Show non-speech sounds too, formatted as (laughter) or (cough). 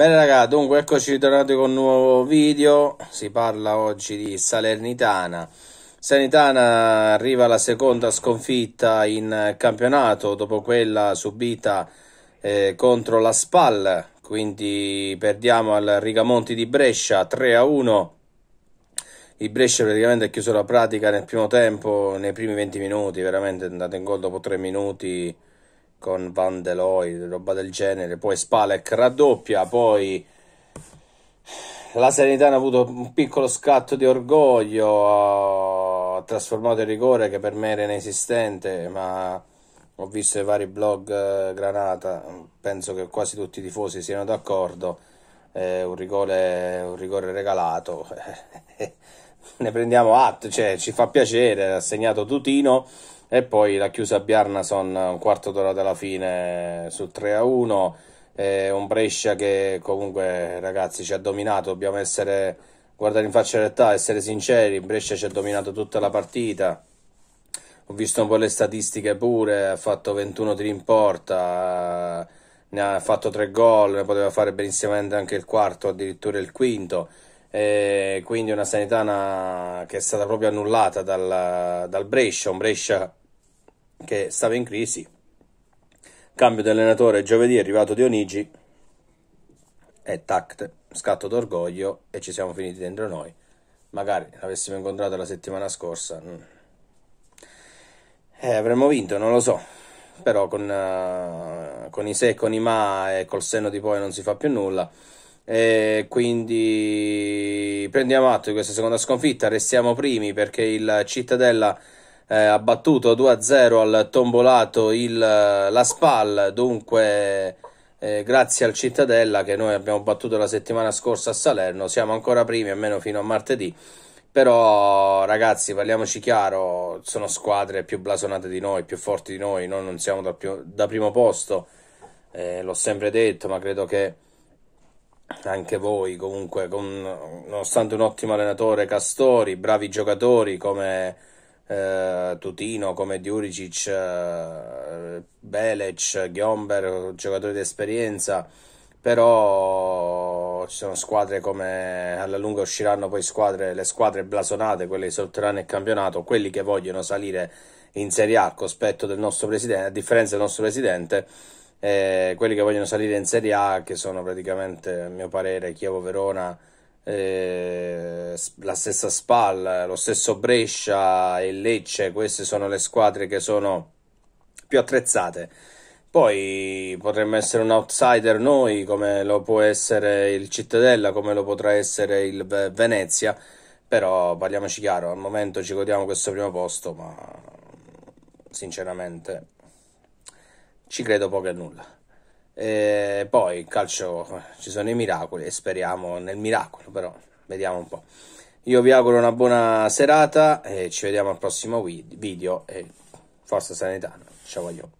Bene raga, dunque eccoci ritornati con un nuovo video, si parla oggi di Salernitana. Salernitana arriva alla seconda sconfitta in campionato dopo quella subita eh, contro la SPAL, quindi perdiamo al Rigamonti di Brescia 3 a 1. Il Brescia praticamente ha chiuso la pratica nel primo tempo, nei primi 20 minuti, veramente è andato in gol dopo 3 minuti con Van Deloy, roba del genere, poi Spalek raddoppia, poi la Serenità ha avuto un piccolo scatto di orgoglio, ha trasformato il rigore che per me era inesistente, ma ho visto i vari blog eh, Granata, penso che quasi tutti i tifosi siano d'accordo, è un rigore, un rigore regalato, (laughs) (laughs) ne prendiamo atto, cioè ci fa piacere, ha segnato Tutino e poi l'ha chiusa Bjarnason un quarto d'ora dalla fine sul 3 a 1 eh, un Brescia che comunque ragazzi ci ha dominato. Dobbiamo essere guardare in faccia la realtà essere sinceri. Brescia ci ha dominato tutta la partita. Ho visto un po' le statistiche pure ha fatto 21 tiri in porta ne ha fatto 3 gol ne poteva fare benissimamente anche il quarto addirittura il quinto e quindi una sanitana che è stata proprio annullata dal, dal Brescia un Brescia che stava in crisi. Cambio di allenatore giovedì è arrivato Dionigi e tact, scatto d'orgoglio e ci siamo finiti dentro noi. Magari l'avessimo incontrato la settimana scorsa, mm. eh, avremmo vinto, non lo so. Però con, uh, con i se con i ma e col senno di poi non si fa più nulla. E quindi prendiamo atto di questa seconda sconfitta, restiamo primi perché il Cittadella eh, ha battuto 2-0 al tombolato il, la SPAL, dunque eh, grazie al Cittadella che noi abbiamo battuto la settimana scorsa a Salerno, siamo ancora primi almeno fino a martedì. Però ragazzi, parliamoci chiaro, sono squadre più blasonate di noi, più forti di noi, noi non siamo da, primo, da primo posto, eh, l'ho sempre detto, ma credo che anche voi comunque, con, nonostante un ottimo allenatore Castori, bravi giocatori come eh, Tutino come Djuricic, eh, Belec, Ghiomber, giocatori di esperienza, però ci sono squadre come alla lunga usciranno poi squadre, le squadre blasonate, quelle che sorteranno il campionato, quelli che vogliono salire in Serie A, cospetto del nostro presidente, a differenza del nostro presidente, eh, quelli che vogliono salire in Serie A, che sono praticamente, a mio parere, Chievo Verona eh, la stessa Spal, lo stesso Brescia e Lecce, queste sono le squadre che sono più attrezzate. Poi potremmo essere un outsider noi, come lo può essere il Cittadella, come lo potrà essere il Venezia, però parliamoci chiaro, al momento ci godiamo questo primo posto, ma sinceramente ci credo poco e nulla. E poi calcio ci sono i miracoli e speriamo nel miracolo, però vediamo un po'. Io vi auguro una buona serata e ci vediamo al prossimo video e forza sanità. Ciao voglio.